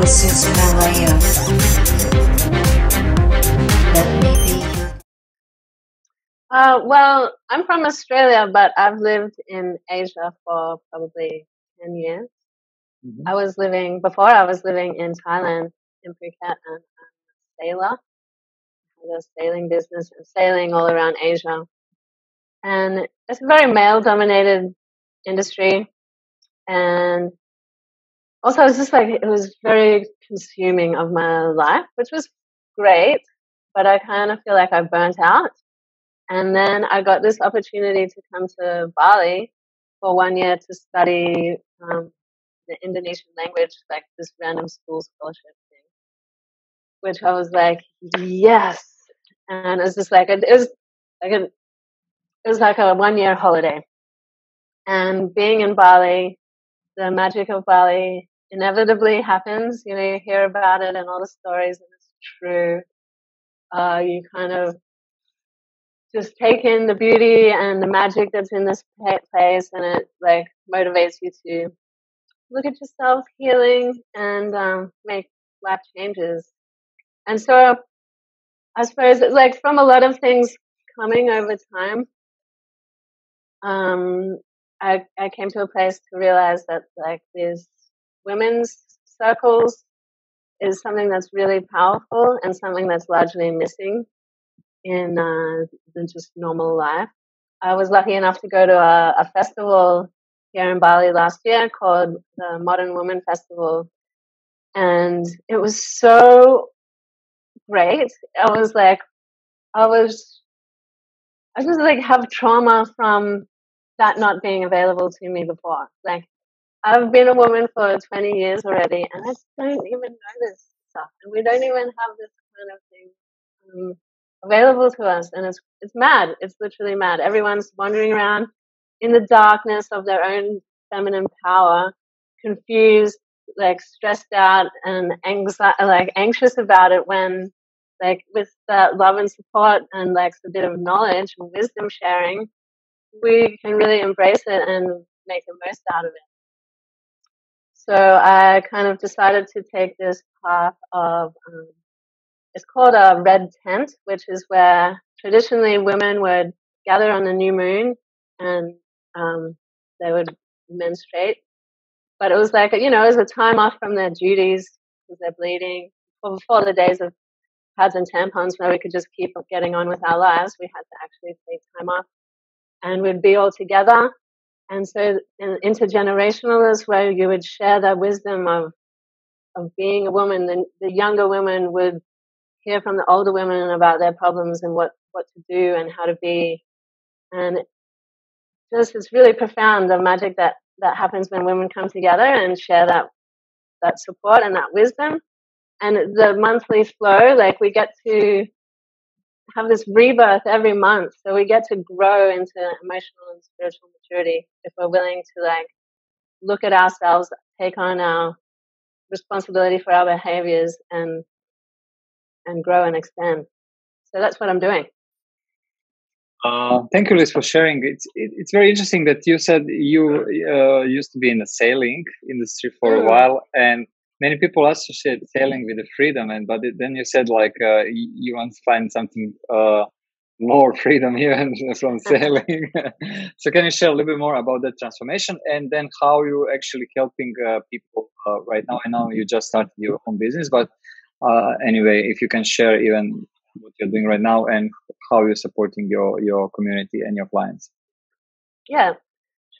This is Malaya. Let me be your Uh, well, I'm from Australia, but I've lived in Asia for probably 10 years. Mhm. I was living, before I was living in Thailand, in Phuket, and I'm a sailor. I had a sailing business and sailing all around Asia. And it's a very male dominated industry. And also, it's just like, it was very consuming of my life, which was great, but I kind of feel like I burnt out. And then I got this opportunity to come to Bali for one year to study um, the Indonesian language, like this random school scholarship thing, which I was like, yes. And it's just like, it was like a, it was like a one year holiday. And being in Bali, the magic of Bali inevitably happens. You know, you hear about it and all the stories, and it's true. Uh, you kind of just take in the beauty and the magic that's in this place, and it like motivates you to look at yourself, healing, and um, make life changes. And so, I suppose it's like from a lot of things coming over time, um, I I came to a place to realize that like these women's circles is something that's really powerful and something that's largely missing in uh, than just normal life. I was lucky enough to go to a, a festival here in Bali last year called the Modern Woman Festival, and it was so great. I was like, I was, I just like have trauma from that not being available to me before. Like, I've been a woman for 20 years already, and I don't even know this stuff, and we don't even have this kind of thing. Um, available to us and it's it's mad it's literally mad everyone's wandering around in the darkness of their own feminine power confused like stressed out and anxi- like anxious about it when like with that love and support and like a bit of knowledge and wisdom sharing we can really embrace it and make the most out of it so i kind of decided to take this path of um, it's called a red tent, which is where traditionally women would gather on the new moon and um, they would menstruate. But it was like, you know, it was a time off from their duties because they're bleeding. Well, before the days of pads and tampons where we could just keep getting on with our lives, we had to actually take time off and we'd be all together. And so in, intergenerational is where you would share that wisdom of, of being a woman. The, the younger women would hear from the older women about their problems and what, what to do and how to be. And just it's really profound the magic that, that happens when women come together and share that that support and that wisdom. And the monthly flow, like we get to have this rebirth every month. So we get to grow into emotional and spiritual maturity if we're willing to like look at ourselves, take on our responsibility for our behaviors and and grow and expand. So that's what I'm doing. Uh, thank you, Liz, for sharing. It's it, it's very interesting that you said you uh, used to be in the sailing industry for a Mm. while, and many people associate sailing with the freedom. And but it, then you said like uh, you want to find something uh, more freedom even from sailing. so can you share a little bit more about that transformation, and then how you're actually helping uh, people uh, right now? I know you just started your own business, but uh, anyway, if you can share even what you're doing right now and how you're supporting your your community and your clients. Yeah,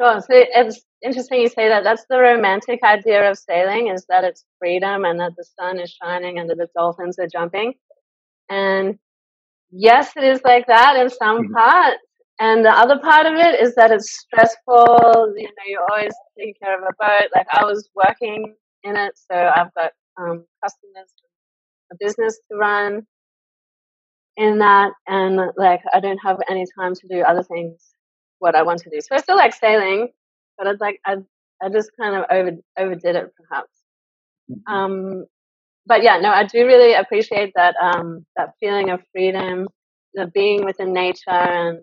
sure. So it's interesting you say that. That's the romantic idea of sailing is that it's freedom and that the sun is shining and that the dolphins are jumping. And yes, it is like that in some Mhm. part. And the other part of it is that it's stressful. You know, you're always taking care of a boat. Like I was working in it, so I've got um, customers, a business to run in that, and like I don't have any time to do other things what I want to do. So I still like sailing, but I'd like I I just kind of over overdid it perhaps. Mhm. Um, but yeah, no, I do really appreciate that um, that feeling of freedom, the being within nature, and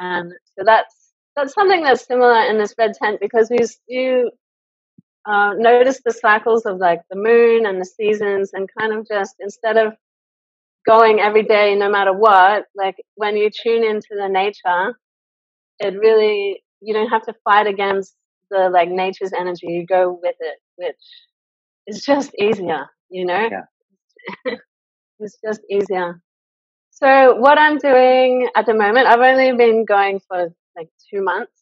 and so that's that's something that's similar in this red tent because you you uh, notice the cycles of like the moon and the seasons and kind of just instead of going every day no matter what like when you tune into the nature it really you don't have to fight against the like nature's energy you go with it which is just easier you know? Yeah. it's just easier. So what i'm doing at the moment i've only been going for like two months.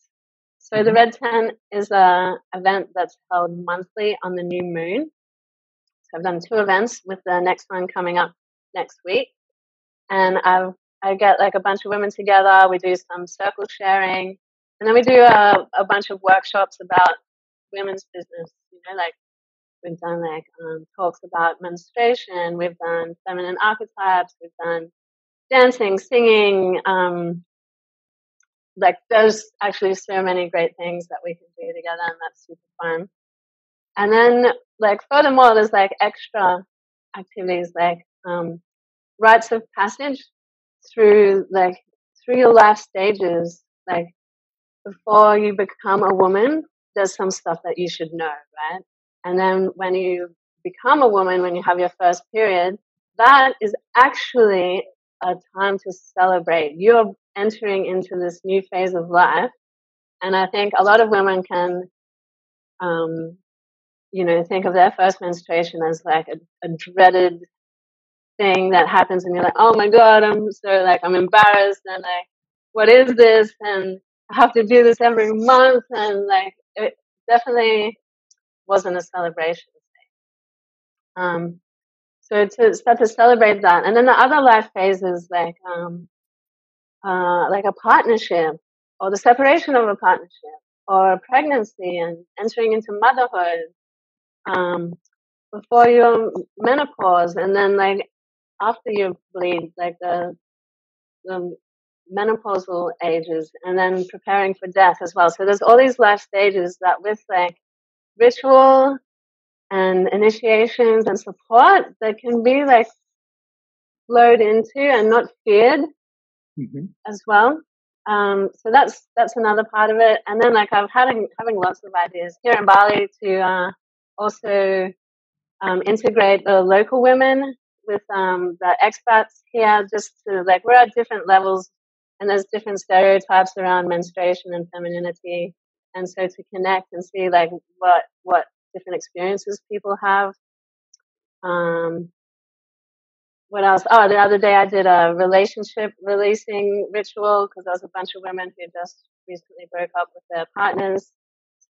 So the Mhm. red tent is a event that's held monthly on the new moon. So i've done two events with the next one coming up next week. And I've I get like a bunch of women together. We do some circle sharing, and then we do a, a bunch of workshops about women's business. You know, like we've done like um, talks about menstruation. We've done feminine archetypes. We've done dancing, singing. Um, like there's actually so many great things that we can do together, and that's super fun. And then like furthermore, there's like extra activities like um, rites of passage through like through your life stages like before you become a woman there's some stuff that you should know right? And then when you become a woman when you have your first period that is actually a time to celebrate. You're entering into this new phase of life and i think a lot of women can um you know think of their first menstruation as like a, a dreaded thing that happens and you're like, oh my god, I'm so like I'm embarrassed and like, what is this? And I have to do this every month and like it definitely wasn't a celebration. Um, so to start to celebrate that, and then the other life phases like um, uh, like a partnership or the separation of a partnership or pregnancy and entering into motherhood um, before your menopause and then like after you bleed, like the the menopausal ages, and then preparing for death as well. So there's all these life stages that with like ritual and initiations and support that can be like flowed into and not feared hmm as well. Um, so that's that's another part of it. And then like I've having having lots of ideas here in Bali to uh, also um, integrate the local women with um, the expats here, just to like we're at different levels, and there's different stereotypes around menstruation and femininity, and so to connect and see like what what different experiences people have. Um, what else? Oh, the other day I did a relationship releasing ritual because there was a bunch of women who just recently broke up with their partners.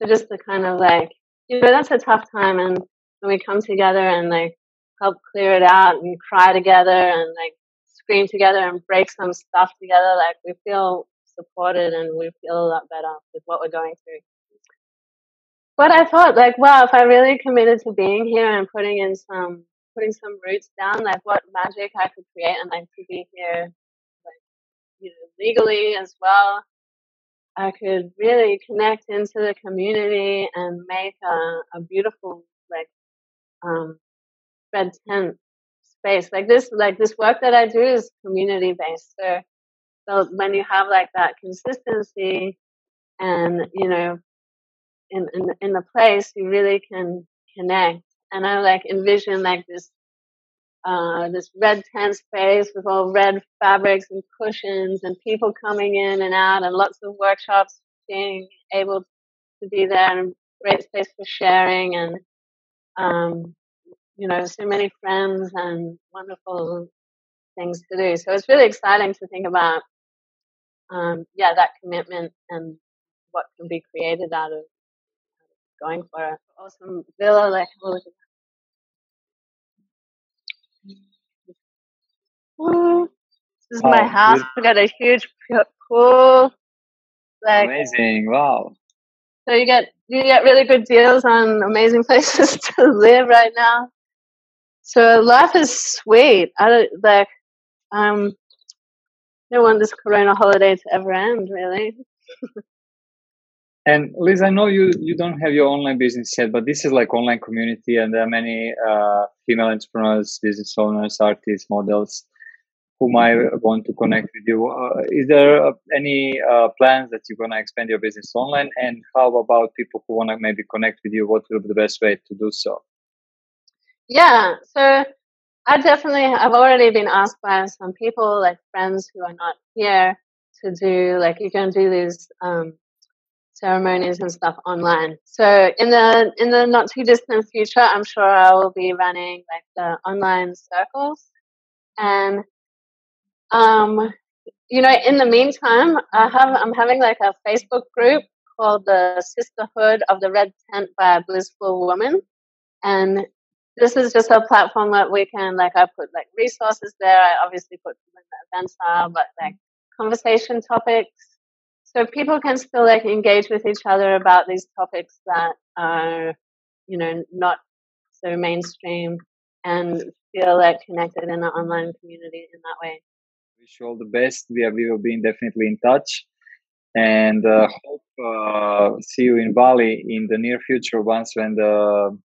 So just to kind of like, you know, that's a tough time, and when we come together and like help clear it out and cry together and like scream together and break some stuff together, like we feel supported and we feel a lot better with what we're going through. But I thought, like, wow, if I really committed to being here and putting in some, putting some roots down, like, what magic I could create, and like to be here, like, you know, legally as well. I could really connect into the community and make a, a beautiful, like, um, red tent space. Like this, like this work that I do is community based. So, so when you have like that consistency and, you know, in, in, in the place, you really can connect. And I like envision like this, uh, this red tent space with all red fabrics and cushions and people coming in and out and lots of workshops being able to be there and great space for sharing and, um, you know, so many friends and wonderful things to do. So it's really exciting to think about, um, yeah, that commitment and what can be created out of going for an awesome villa. Like, oh, look at that. This is my Wow, house. We got a huge pool. Like, Amazing. Wow. so you get you get really good deals on amazing places to live right now. So life is sweet. I don't like um don't want this corona holiday to ever end really. And Liz, I know you you don't have your online business yet, but this is like online community, and there are many uh, female entrepreneurs, business owners, artists, models. who might want to connect with you. Uh, is there uh, any uh, plans that you're going to expand your business online? And how about people who want to maybe connect with you? What will be the best way to do so? Yeah, so I definitely, I've already been asked by some people, like friends who are not here, to do, like, you can do these um, ceremonies and stuff online. So in the in the not too distant future, I'm sure I will be running like the online circles, and um, you know, in the meantime, I have I'm having like a Facebook group called the Sisterhood of the Red Tent by a Blizzful Woman, and this is just a platform that we can like I put like resources there. I obviously put when the events are, but like conversation topics. So people can still like engage with each other about these topics that are, you know, not so mainstream and feel like connected in the online community in that way. Wish you all the best. We, are, we will be definitely in touch and uh, hope uh, see you in Bali in the near future once when the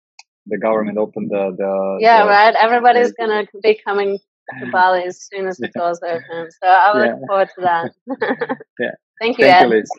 the government opened the, the yeah the, right. Everybody's the, gonna be coming to Bali as soon as the doors open so I look yeah. forward to that. Yeah. Thank you thank Ed. you Liz